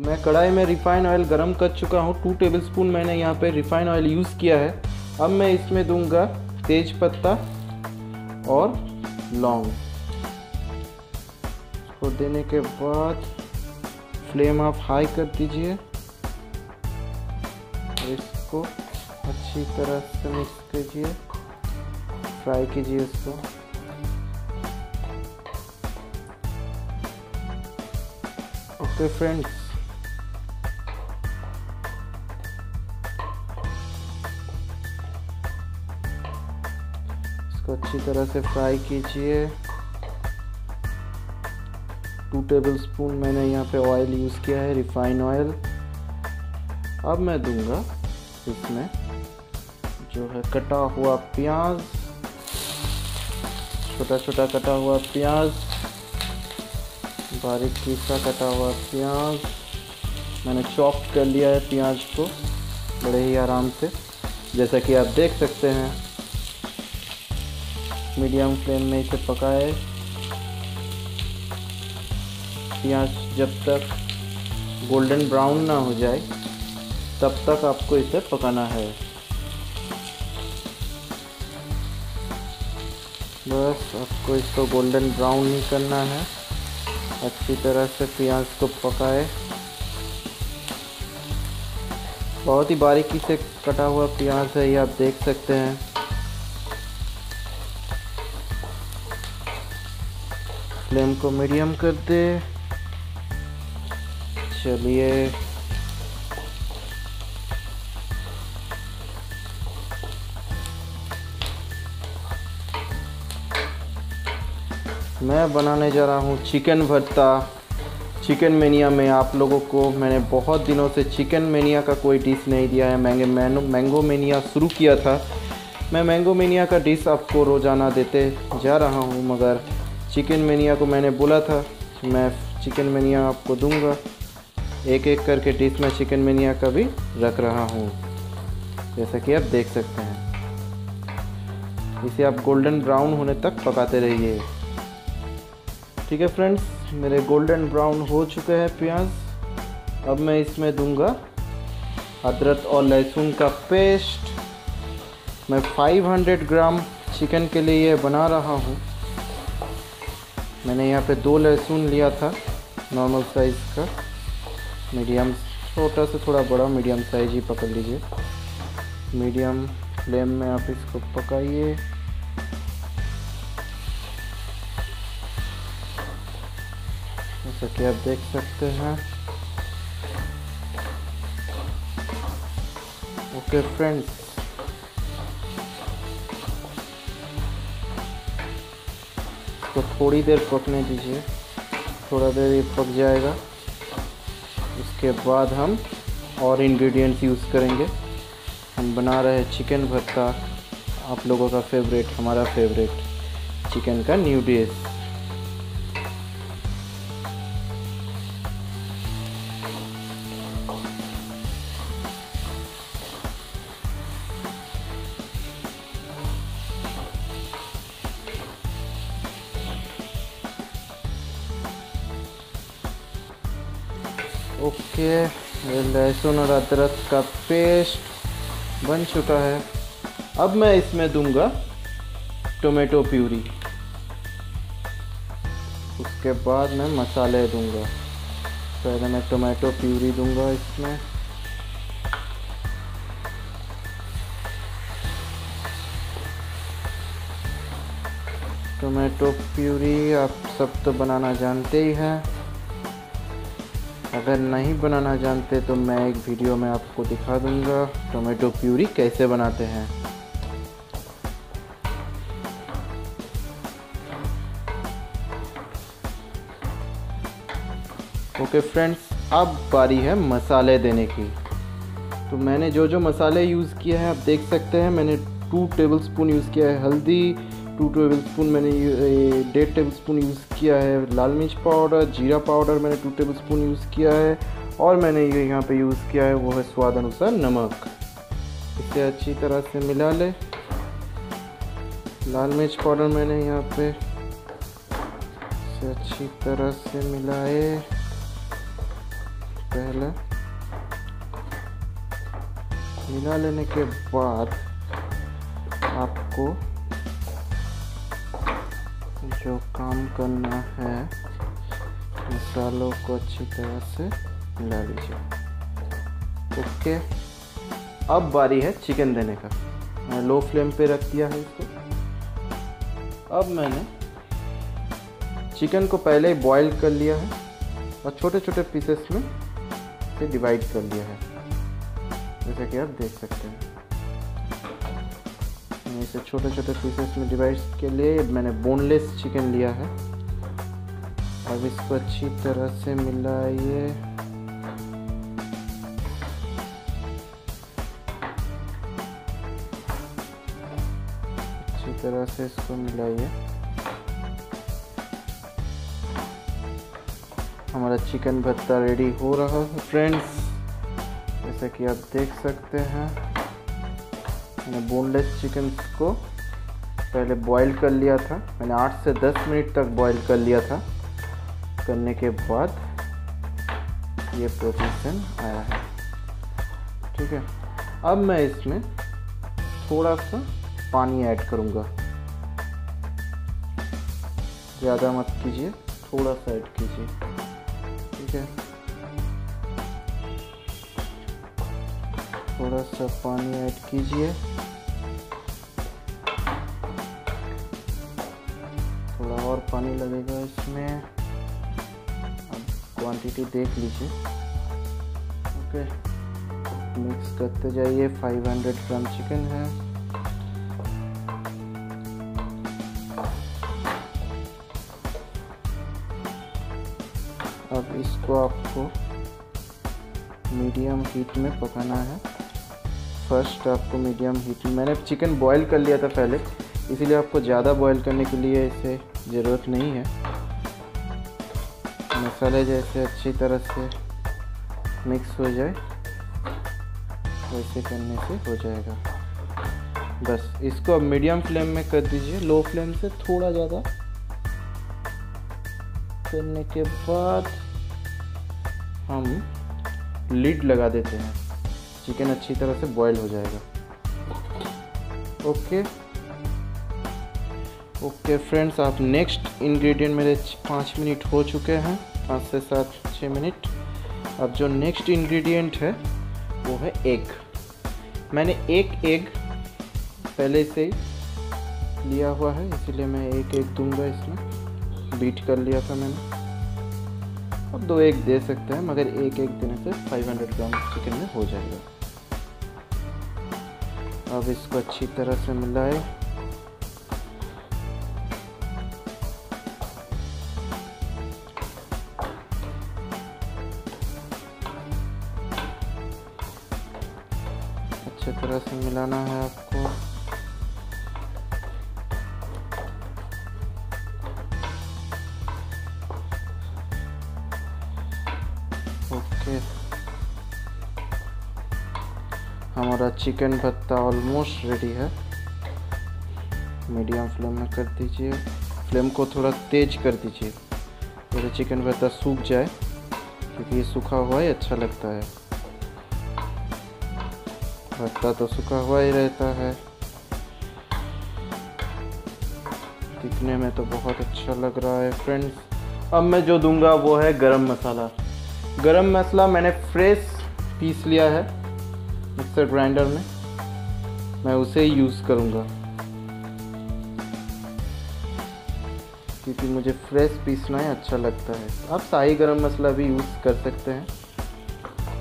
तो मैं कढ़ाई में रिफाइन ऑयल गरम कर चुका हूँ। टू टेबल स्पून मैंने यहाँ पे रिफाइन ऑयल यूज़ किया है। अब मैं इसमें दूँगा तेज पत्ता और लौंग। इसको देने के बाद फ्लेम आप हाई कर दीजिए। इसको अच्छी तरह से मिक्स कीजिए। फ्राई कीजिए इसको। ओके फ्रेंड्स इसको अच्छी तरह से फ्राई कीजिए। टू टेबल स्पून मैंने यहाँ पे ऑयल यूज़ किया है रिफाइन ऑयल अब मैं दूँगा इसमें जो है कटा हुआ प्याज छोटा छोटा कटा हुआ प्याज, बारीक पीसा कटा हुआ प्याज। मैंने चॉप कर लिया है प्याज को बड़े ही आराम से, जैसा कि आप देख सकते हैं। मीडियम फ्लेम में इसे पकाए। प्याज जब तक गोल्डन ब्राउन ना हो जाए, तब तक आपको इसे पकाना है। बस, आपको इसको गोल्डन ब्राउन ही करना है। अच्छी तरह से प्याज को पकाए। बहुत ही बारीकी से कटा हुआ प्याज है, ये आप देख सकते हैं। फ्लेम को मीडियम कर दे। चलिए। मैं बनाने जा रहा हूँ चिकन भरता। चिकन मेनिया में आप लोगों को मैंने बहुत दिनों से चिकन मेनिया का कोई डिश नहीं दिया है। मैंगे मैनो मैंगो मेनिया शुरू किया था। मैं मैंगो मेनिया का डिश आपको रोज़ाना देते जा रहा हूँ, मगर चिकन मेनिया को मैंने बोला था मैं चिकन मेनिया आपको दूँगा। एक एक करके डिश में चिकन मेनिया का भी रख रहा हूँ। जैसा कि आप देख सकते हैं। इसे आप गोल्डन ब्राउन होने तक पकाते रहिए। ठीक है फ्रेंड्स मेरे गोल्डन ब्राउन हो चुके हैं प्याज। अब मैं इसमें दूँगा अदरक और लहसुन का पेस्ट मैं 500 ग्राम चिकन के लिए बना रहा हूँ। मैंने यहाँ पे दो लहसुन लिया था नॉर्मल साइज़ का। मीडियम छोटा से थोड़ा बड़ा मीडियम साइज़ ही पकड़ लीजिए। मीडियम फ्लेम में आप इसको पकाइए। जैसा कि आप देख सकते हैं। ओके फ्रेंड्स तो थोड़ी देर पकने दीजिए। थोड़ा देर ये पक जाएगा। उसके बाद हम और इंग्रेडिएंट्स यूज़ करेंगे। हम बना रहे हैं चिकन भरता। आप लोगों का फेवरेट हमारा फेवरेट चिकन का न्यू डिश ओके लहसुन और अदरक का पेस्ट बन चुका है। अब मैं इसमें दूँगा टोमेटो प्यूरी। उसके बाद मैं मसाले दूँगा। पहले मैं टोमेटो प्यूरी दूँगा इसमें। टोमेटो प्यूरी आप सब तो बनाना जानते ही हैं। अगर नहीं बनाना जानते तो मैं एक वीडियो में आपको दिखा दूँगा। टोमेटो प्यूरी कैसे बनाते हैं? ओके फ्रेंड्स अब बारी है मसाले देने की। तो मैंने जो जो मसाले यूज़ किए हैं, आप देख सकते हैं, मैंने टू टेबल स्पून यूज़ किया है हल्दी टू टेबल स्पून मैंने डेढ़ टेबल स्पून यूज़ किया है लाल मिर्च पाउडर जीरा पाउडर मैंने टू टेबल स्पून यूज़ किया है और मैंने ये यहाँ पे यूज़ किया है, वो है स्वाद अनुसार नमक। इसे अच्छी तरह से मिला ले। लाल मिर्च पाउडर मैंने यहाँ पे इसे अच्छी तरह से मिलाए। पहले मिला लेने के बाद आपको जो काम करना है मसालों को अच्छी तरह से मिला लीजिए। ओके? अब बारी है चिकन देने का। मैं लो फ्लेम पे रख दिया है इसको। अब मैंने चिकन को पहले ही बॉईल कर लिया है और छोटे छोटे पीसेस में से डिवाइड कर लिया है। जैसा कि आप देख सकते हैं। इसे छोटे छोटे पीसेस में डिवाइड के लिए मैंने बोनलेस चिकन लिया है। अब इसको अच्छी तरह से मिलाइए। अच्छी तरह से इसको मिलाइए। हमारा चिकन भत्ता रेडी हो रहा है फ्रेंड्स जैसा कि आप देख सकते हैं। मैंने बोनलेस चिकन को पहले बॉईल कर लिया था। मैंने 8 से 10 मिनट तक बॉईल कर लिया था। करने के बाद ये पोजीशन आया है। ठीक है। अब मैं इसमें थोड़ा सा पानी ऐड करूँगा। ज़्यादा मत कीजिए, थोड़ा सा ऐड कीजिए। ठीक है। थोड़ा सा पानी ऐड कीजिए। थोड़ा और पानी लगेगा इसमें। अब क्वांटिटी देख लीजिए। ओके मिक्स करते जाइए। 500 ग्राम चिकन है। अब इसको आपको मीडियम हीट में पकाना है। फ़र्स्ट आपको मीडियम हीट में मैंने चिकन बॉईल कर लिया था पहले, इसीलिए आपको ज़्यादा बॉईल करने के लिए इसे ज़रूरत नहीं है। मसाले जैसे अच्छी तरह से मिक्स हो जाए, वैसे करने से हो जाएगा। बस, इसको अब मीडियम फ्लेम में कर दीजिए। लो फ्लेम से थोड़ा ज़्यादा करने के बाद हम लीड लगा देते हैं। चिकन अच्छी तरह से बॉयल हो जाएगा। ओके। ओके फ्रेंड्स, आप नेक्स्ट इंग्रेडिएंट मेरे पाँच मिनट हो चुके हैं, पाँच से सात छः मिनट। अब जो नेक्स्ट इंग्रेडिएंट है, वो है एग मैंने एक एग पहले से ही लिया हुआ है, इसीलिए मैं एक एग दूँगा इसमें। बीट कर लिया था मैंने। अब दो एग दे सकते हैं, मगर एक एक देने से 500 ग्राम चिकन में हो जाएगा। अब इसको अच्छी तरह से मिलाए। अच्छे तरह से मिलाना है आपको। चिकन भत्ता ऑलमोस्ट रेडी है। मीडियम फ्लेम में कर दीजिए। फ्लेम को थोड़ा तेज कर दीजिए। जैसे चिकन भत्ता सूख जाए, क्योंकि ये सूखा हुआ ही अच्छा लगता है। भत्ता तो सूखा हुआ ही रहता है। दिखने में तो बहुत अच्छा लग रहा है फ्रेंड्स अब मैं जो दूँगा वो है गरम मसाला। गरम मसाला मैंने फ्रेश पीस लिया है। मिक्सर ग्राइंडर में, मैं उसे यूज़ करूँगा। क्योंकि मुझे फ्रेश पीसना ही अच्छा लगता है। आप शाही गरम मसाला भी यूज़ कर सकते हैं,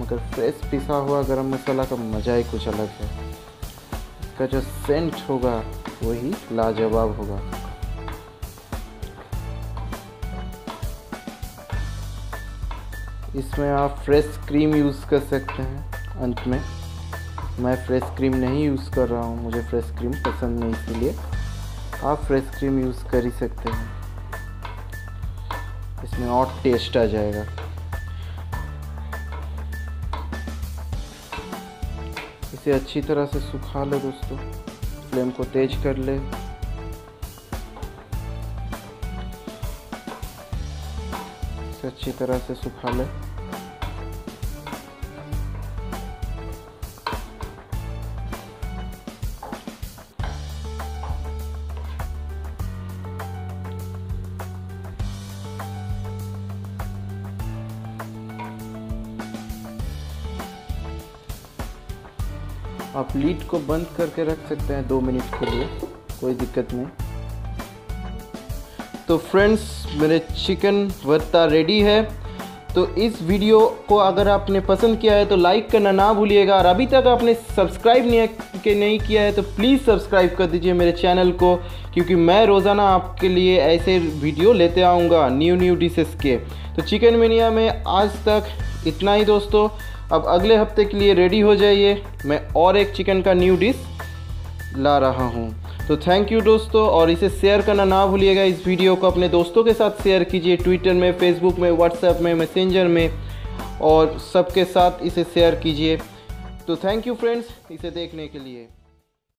मगर फ्रेश पिसा हुआ गरम मसाला का मज़ा ही कुछ अलग है। इसका जो सेंट होगा, वही लाजवाब होगा। इसमें आप फ्रेश क्रीम यूज़ कर सकते हैं, अंत में। मैं फ्रेश क्रीम नहीं यूज़ कर रहा हूँ, मुझे फ्रेश क्रीम पसंद नहीं, इसलिए आप फ्रेश क्रीम यूज़ कर ही सकते हैं। इसमें और टेस्ट आ जाएगा। इसे अच्छी तरह से सुखा लो दोस्तों। फ्लेम को तेज कर ले। इसे अच्छी तरह से सुखा ले। आप लीड को बंद करके रख सकते हैं दो मिनट के लिए, कोई दिक्कत नहीं। तो फ्रेंड्स मेरे चिकन भरता रेडी है। तो इस वीडियो को अगर आपने पसंद किया है तो लाइक करना ना भूलिएगा। और अभी तक आपने सब्सक्राइब नहीं के नहीं किया है तो प्लीज़ सब्सक्राइब कर दीजिए मेरे चैनल को, क्योंकि मैं रोज़ाना आपके लिए ऐसे वीडियो लेते आऊँगा न्यू न्यू डिशेस के। तो चिकन मिनिया में आज तक इतना ही दोस्तों। अब अगले हफ़्ते के लिए रेडी हो जाइए। मैं और एक चिकन का न्यू डिश ला रहा हूँ। तो थैंक यू दोस्तों, और इसे शेयर करना ना भूलिएगा इस वीडियो को। अपने दोस्तों के साथ शेयर कीजिए ट्विटर में फेसबुक में व्हाट्सएप में मैसेंजर में, और सबके साथ इसे शेयर कीजिए। तो थैंक यू फ्रेंड्स इसे देखने के लिए।